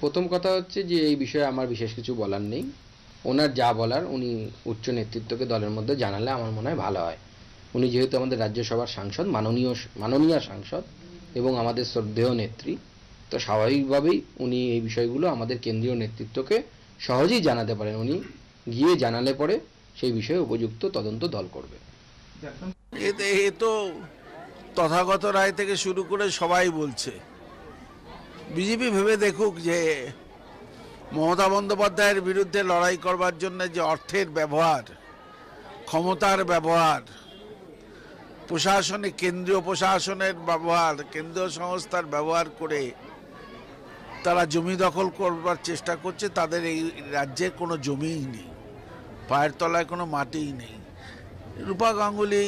প্রথম কথা হচ্ছে যে এই বিষয়ে আমার বিশেষ কিছু বলার নেই। ওনার যা বলার উনি উচ্চ নেতৃত্বকে দলের মধ্যে জানালে আমার মনে হয় ভালো হয়। উনি যেহেতু আমাদের রাজ্যসভার সাংসদ, মাননীয় মাননীয় সাংসদ এবং আমাদের শ্রদ্ধেয় নেত্রী, তো স্বাভাবিকভাবেই উনি এই বিষয়গুলো আমাদের কেন্দ্রীয় নেতৃত্বকে সহজেই জানাতে পারেন। উনি গিয়ে জানালে পরে সেই বিষয়ে উপযুক্ত তদন্ত দল করবে। এ তো তথাগত রায় থেকে শুরু করে সবাই বলছে। বিজেপি ভেবে দেখুক যে মমতা বন্দ্যোপাধ্যায়ের বিরুদ্ধে লড়াই করবার জন্য যে অর্থের ব্যবহার, ক্ষমতার ব্যবহার প্রশাসনে কেন্দ্রীয় প্রশাসনের ব্যবহার, কেন্দ্রীয় সংস্থার ব্যবহার করে তারা জমি দখল করবার চেষ্টা করছে, তাদের এই রাজ্যে কোনো জমিই নেই, পায়ের তলায় কোনো মাটিই নেই। রূপা গাঙ্গুলি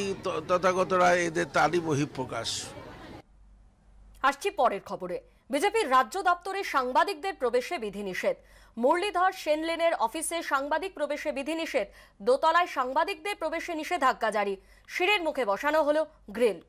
তথাগত রায় এদের তারই বহিঃপ্রকাশ। আসছি পরের খবরে। বিজেপির রাজ্য দপ্তরে সাংবাদিকদের প্রবেশে বিধিনিষেধ। মুরলীধর সেনলেনের অফিসে সাংবাদিক প্রবেশে বিধিনিষেধ। দোতলায় সাংবাদিকদের প্রবেশে নিষেধাজ্ঞা জারি। শিরের মুখে বসানো হলো গ্রিল।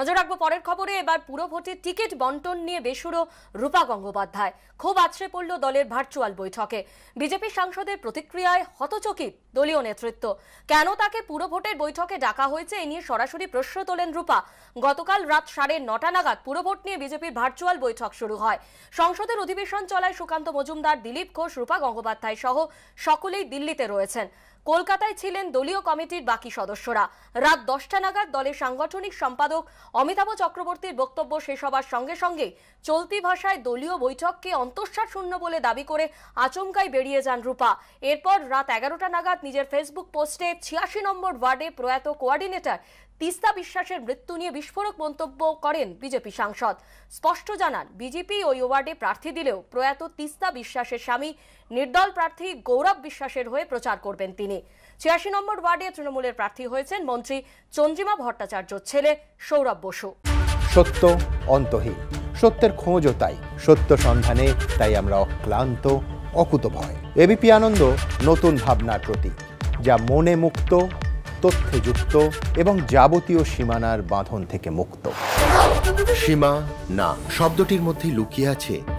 নজর রাখব পরের খবরে। এবার পুরভোটের টিকিট বন্টন নিয়ে বেসুরো রূপা গঙ্গোপাধ্যায়। খুব আছড়ে পড়ল দলের ভার্চুয়াল বৈঠকে। বিজেপি সাংসদের প্রতিক্রিয়ায় হতচকিত দলীয় নেতৃত্ব। কেন তাকে পুরভোটের বৈঠকে ডাকা হয়েছে এ নিয়ে সরাসরি প্রশ্ন তোলেন রূপা। গতকাল রাত সাড়ে নটা নাগাদ পুরভোট নিয়ে বিজেপির ভার্চুয়াল বৈঠক শুরু হয়। সংসদের অধিবেশন চলায় সুকান্ত মজুমদার, দিলীপ ঘোষ, রূপা গঙ্গোপাধ্যায় সহ সকলেই দিল্লিতে রয়েছেন। কলকাতায় ছিলেন দলীয় কমিটির বাকি সদস্যরা। রাত দশটা নাগাদ দলের সাংগঠনিক সম্পাদক অমিতাভ চক্রবর্তীর বক্তব্য শেষ হবার সঙ্গে সঙ্গে চলতি ভাষায় দলীয় বৈঠককে অন্তঃসার শূন্য বলে দাবি করে আচমকাই বেরিয়ে যান রূপা। এরপর রাত এগারোটা নাগাদ নিজের ফেসবুক পোস্টে ছিয়াশি নম্বর ওয়ার্ডে প্রয়াত কোয়ার্ডিনেটর তিস্তা বিশ্বাসের মৃত্যু নিয়ে বিস্ফোরক মন্তব্য করেন বিজেপি সাংসদ। স্পষ্ট জানান, বিজেপি ওই ওয়ার্ডে প্রার্থী দিলেও প্রয়াত তিস্তা বিশ্বাসের স্বামী নির্দল প্রার্থী গৌরব বিশ্বাসের হয়ে প্রচার করবেন তিনি। ছিয়াশি নম্বর ওয়ার্ডে তৃণমূলের প্রার্থী হয়েছেন মন্ত্রী চন্দ্রিমা ভট্টাচার্য ছেলে সৌরভ বসু। সত্য অন্তহীন সত্যের খোঁজও তাই সত্য সন্ধানে তাই আমরা অক্লান্ত অকুতভয় এবিপি আনন্দ নতুন ভাবনার প্রতীক যা মনে মুক্ত তথ্যে যুক্ত এবং যাবতীয় সীমানার বাঁধন থেকে মুক্ত। সীমা না শব্দটির মধ্যে লুকিয়ে আছে